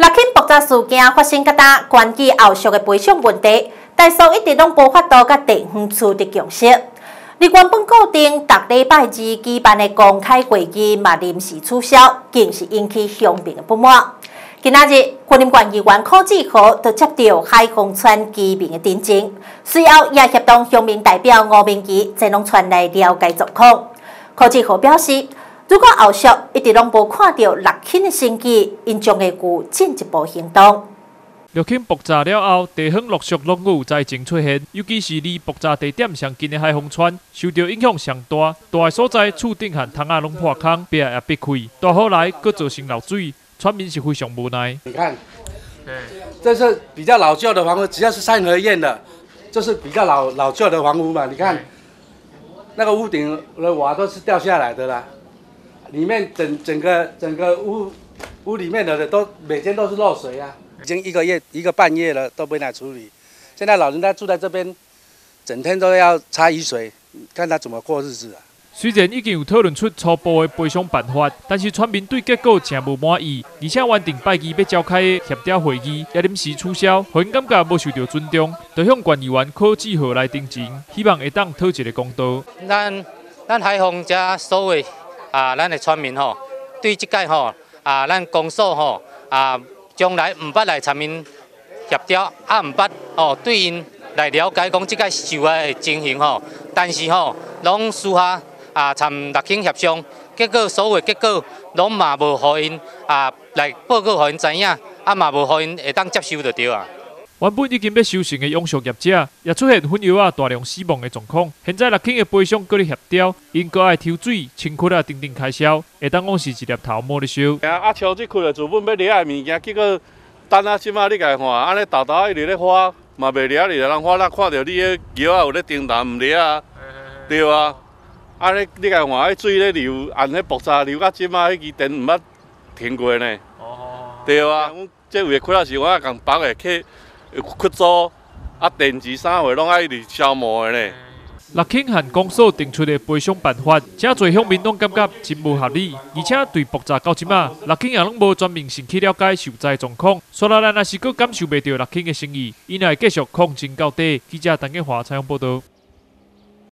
六庆爆炸事件发生，甲呾关机后续的赔偿问题，大数一直拢无法度甲地方取得共识。而原本固定逐礼拜二举办的公开会议嘛临时取消，更是引起乡民的不满。今仔日，云林县议员柯志豪就接到海丰村居民的陈情，随后也协同乡民代表吴明基前往村内了解状况。柯志豪表示，如果后续一直拢无看到六轻的升级，因将会有进一步行动。六轻爆炸了后，地方陆续落雨灾情出现，尤其是离爆炸地点上近的海丰村，受到影响上大。大个所在厝顶和窗仔拢破空，壁也壁开，大雨来，搁造成漏水。村民是非常无奈。你看，这是比较老旧的房屋，只要是三合院的，这是比较老老旧的房屋嘛。你看，那个屋顶的瓦都是掉下来的啦，里面整整个整个屋屋里面的都每天都是漏水啊，已经一个月一个半月了都没来处理。现在老人家住在这边，整天都要擦雨水，看他怎么过日子啊。虽然已经有讨论出初步的赔偿办法，但是村民对结果真无满意，而且原定拜二要召开的协调会议也临时取消，让人感觉无受到尊重，就向管理员柯志豪来定情，希望会当讨一个公道。咱咱海丰遮所有啊，咱的村民吼，对这届吼啊，咱公所吼啊，将来唔捌来参与协调，啊唔捌哦，对因来了解讲即届受害的情形吼，但是吼，拢私下。啊，参六轻协商，结果所有结果拢嘛无互因啊来报告互因知影，啊嘛无互因会当接受就对啊。原本已经要收成的永续业者，也出现粉油啊大量死亡的状况。现在六轻的赔偿搁咧协调，因搁爱抽水、清洁啊等等开销，会当讲是一粒头毛咧收。啊，抽水开了，资本要掠的物件，结果等啊，即马你家看，安尼豆豆一直咧花，嘛袂掠哩，人花咱看到你个桥啊有咧叮当，唔掠啊，对啊。啊！你你家看，迄水咧流，按迄爆炸流到即马，迄支电毋捌停过呢。哦。对啊，阮即位开啊是，我也共包个去扩租，啊，电池啥货拢爱一直消磨的呢。六庆和公所定出的赔偿办法，真侪乡民拢感觉真无合理，而且对爆炸到即马，六庆也拢无全面性去了解受灾状况。所以咱若是搁感受袂到六庆的诚意，伊会继续抗争到底。记者陈建华采访报道。